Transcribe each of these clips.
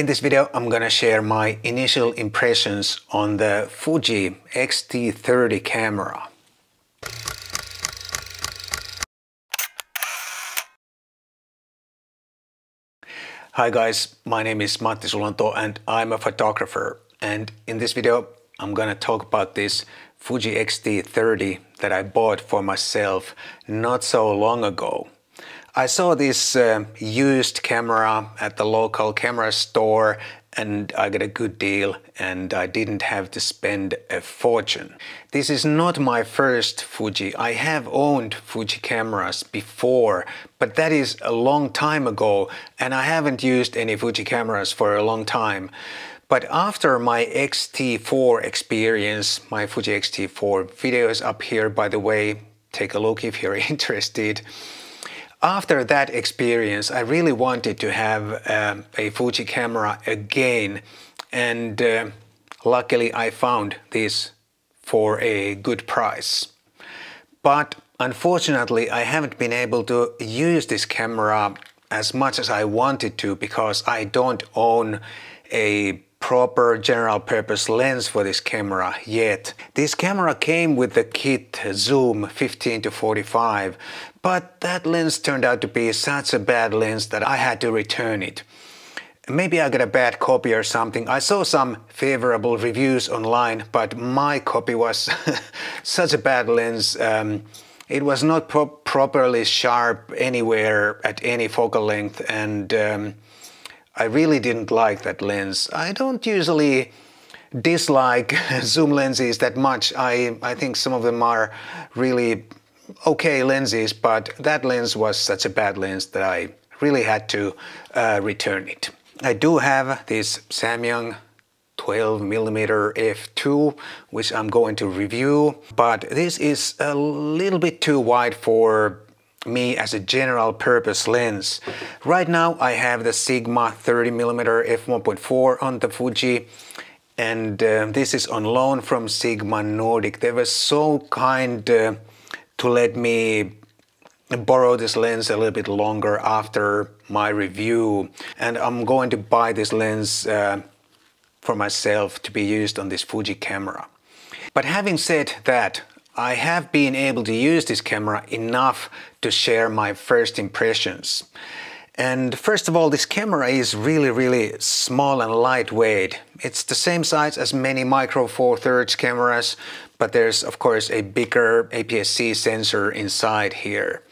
In this video I'm gonna share my initial impressions on the Fuji X-T30 camera. Hi guys, my name is Matti Sulanto and I'm a photographer and in this video I'm gonna talk about this Fuji X-T30 that I bought for myself not so long ago. I saw this uh, used camera at the local camera store and I got a good deal and I didn't have to spend a fortune. This is not my first Fuji. I have owned Fuji cameras before, but that is a long time ago and I haven't used any Fuji cameras for a long time. But after my X-T4 experience, my Fuji X-T4 video is up here by the way, take a look if you're interested. After that experience, I really wanted to have uh, a Fuji camera again and uh, luckily I found this for a good price. But unfortunately I haven't been able to use this camera as much as I wanted to because I don't own a proper general purpose lens for this camera yet. This camera came with the kit zoom 15 to 45 but that lens turned out to be such a bad lens that I had to return it. Maybe I got a bad copy or something. I saw some favorable reviews online, but my copy was such a bad lens. Um, it was not pro properly sharp anywhere at any focal length, and um, I really didn't like that lens. I don't usually dislike zoom lenses that much. I, I think some of them are really okay lenses, but that lens was such a bad lens that I really had to uh, return it. I do have this Samyang 12mm f2 which I'm going to review but this is a little bit too wide for me as a general purpose lens. Right now I have the Sigma 30mm f1.4 on the Fuji and uh, this is on loan from Sigma Nordic. They were so kind uh, to let me borrow this lens a little bit longer after my review and I'm going to buy this lens uh, for myself to be used on this Fuji camera. But having said that, I have been able to use this camera enough to share my first impressions. And first of all, this camera is really, really small and lightweight. It's the same size as many Micro Four Thirds cameras, but there's of course a bigger APS-C sensor inside here.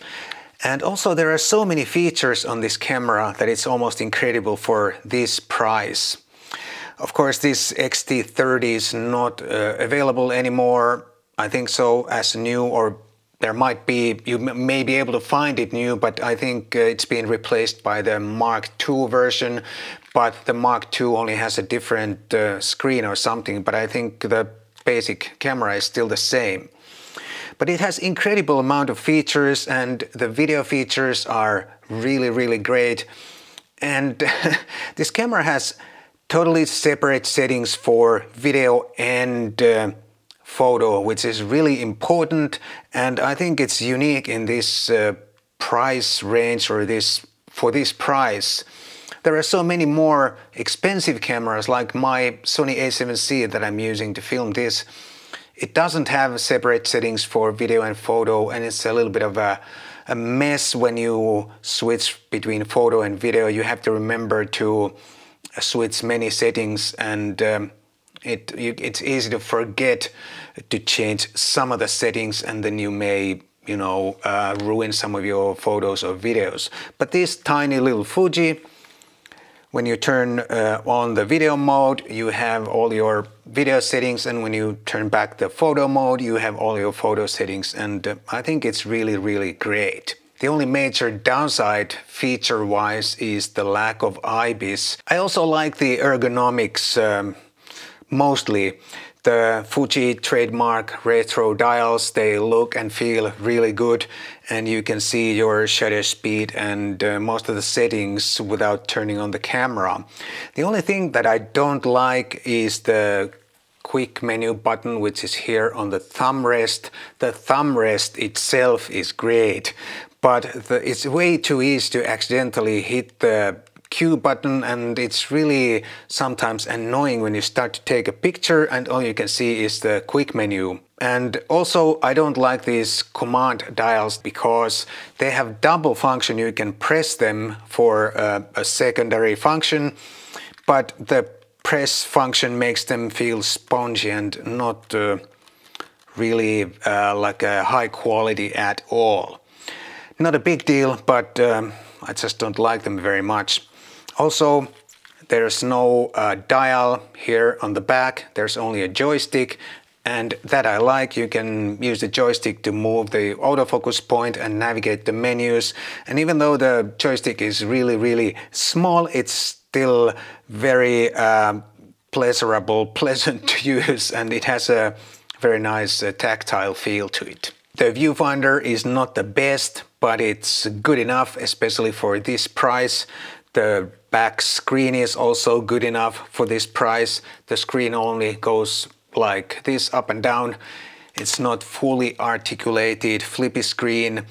And also there are so many features on this camera that it's almost incredible for this price. Of course this X-T30 is not uh, available anymore I think so as new or there might be, you may be able to find it new, but I think uh, it's been replaced by the Mark II version. But the Mark II only has a different uh, screen or something, but I think the basic camera is still the same. But it has incredible amount of features and the video features are really, really great. And this camera has totally separate settings for video and uh, photo, which is really important. And I think it's unique in this uh, price range or this for this price. There are so many more expensive cameras like my Sony a7C that I'm using to film this. It doesn't have separate settings for video and photo and it's a little bit of a, a mess when you switch between photo and video. You have to remember to switch many settings and um, it it's easy to forget to change some of the settings and then you may you know uh, ruin some of your photos or videos. But this tiny little Fuji when you turn uh, on the video mode you have all your video settings. And when you turn back the photo mode you have all your photo settings. And uh, I think it's really really great. The only major downside feature-wise is the lack of IBIS. I also like the ergonomics um, mostly. The Fuji trademark retro dials, they look and feel really good and you can see your shutter speed and uh, most of the settings without turning on the camera. The only thing that I don't like is the quick menu button which is here on the thumb rest. The thumb rest itself is great but the, it's way too easy to accidentally hit the Q button and it's really sometimes annoying when you start to take a picture and all you can see is the quick menu. And also I don't like these command dials because they have double function. You can press them for a, a secondary function, but the press function makes them feel spongy and not uh, really uh, like a high quality at all. Not a big deal, but um, I just don't like them very much. Also, there's no uh, dial here on the back, there's only a joystick and that I like. You can use the joystick to move the autofocus point and navigate the menus. And even though the joystick is really, really small, it's still very uh, pleasurable, pleasant to use, and it has a very nice uh, tactile feel to it. The viewfinder is not the best, but it's good enough, especially for this price. The back screen is also good enough for this price. The screen only goes like this up and down. It's not fully articulated flippy screen.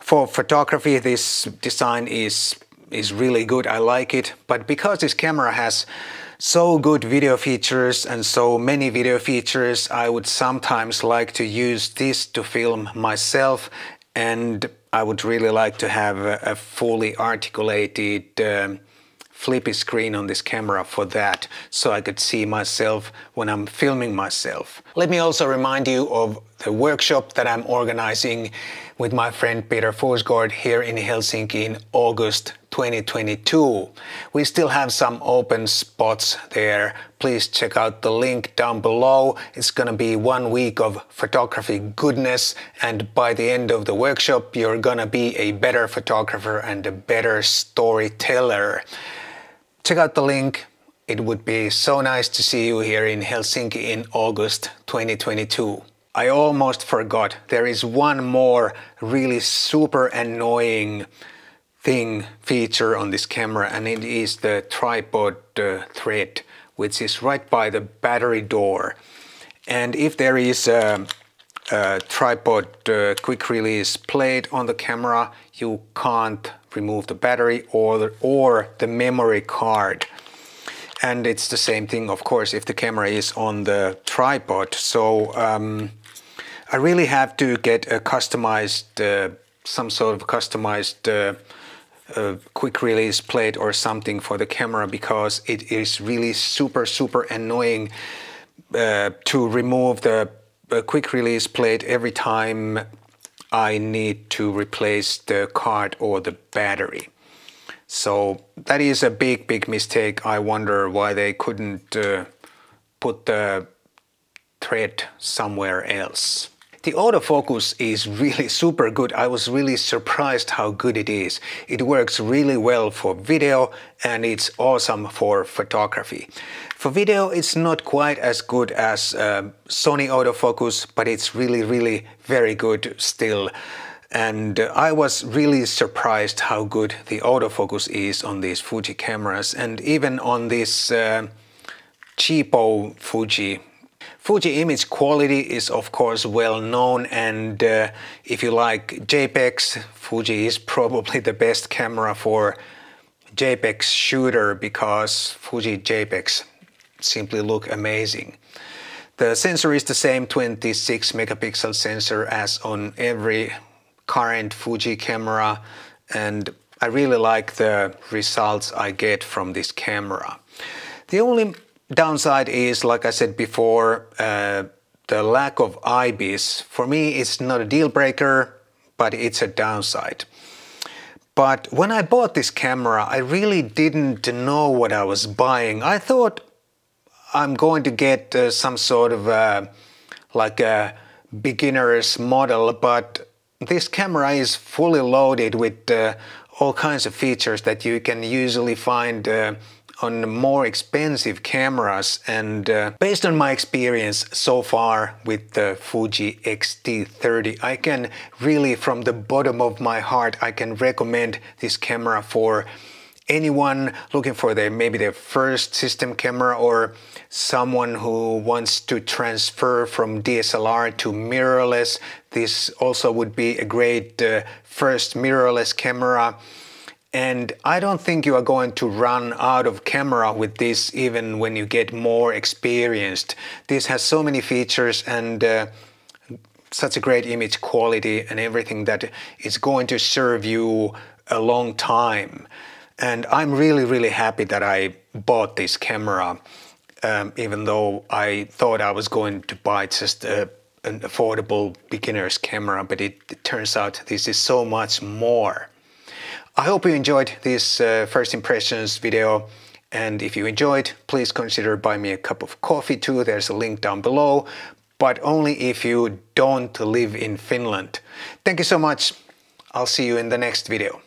For photography, this design is is really good. I like it. But because this camera has so good video features and so many video features, I would sometimes like to use this to film myself and I would really like to have a, fully articulated um, flippy screen on this camera for that so I could see myself when I'm filming myself. Let me also remind you of the workshop that I'm organizing with my friend Peter Forsgaard here in Helsinki in August 2022. We still have some open spots there. Please check out the link down below. It's gonna be one week of photography goodness and by the end of the workshop you're gonna be a better photographer and a better storyteller. Check out the link. It would be so nice to see you here in Helsinki in August 2022. I almost forgot. There is one more really super annoying thing feature on this camera and it is the tripod uh, thread which is right by the battery door. And if there is a, a tripod uh, quick release plate on the camera, you can't remove the battery or the, or the memory card. And it's the same thing, of course, if the camera is on the tripod. So um, I really have to get a customized, uh, some sort of customized uh, uh, quick release plate or something for the camera because it is really super, super annoying uh, to remove the quick release plate every time I need to replace the card or the battery. So that is a big, big mistake. I wonder why they couldn't uh, put the thread somewhere else. The autofocus is really super good. I was really surprised how good it is. It works really well for video and it's awesome for photography. For video it's not quite as good as uh, Sony autofocus but it's really really very good still. And uh, I was really surprised how good the autofocus is on these Fuji cameras and even on this uh, cheapo Fuji Fuji image quality is of course well known and uh, if you like JPEGs, Fuji is probably the best camera for JPEG shooter because Fuji JPEGs simply look amazing. The sensor is the same 26 megapixel sensor as on every current Fuji camera and I really like the results I get from this camera. The only downside is, like I said before, uh, the lack of IBIS. For me, it's not a deal breaker, but it's a downside. But when I bought this camera, I really didn't know what I was buying. I thought I'm going to get uh, some sort of uh, like a beginner's model, but this camera is fully loaded with uh, all kinds of features that you can usually find uh, on more expensive cameras. And uh, based on my experience so far with the Fuji X-T30 I can really from the bottom of my heart I can recommend this camera for anyone looking for their maybe their first system camera or someone who wants to transfer from DSLR to mirrorless. This also would be a great uh, first mirrorless camera and I don't think you are going to run out of camera with this even when you get more experienced. This has so many features and uh, such a great image quality and everything that is going to serve you a long time. And I'm really, really happy that I bought this camera, um, even though I thought I was going to buy just a, an affordable beginner's camera, but it, it turns out this is so much more. I hope you enjoyed this uh, first impressions video and if you enjoyed please consider buying me a cup of coffee too there's a link down below but only if you don't live in Finland. Thank you so much. I'll see you in the next video.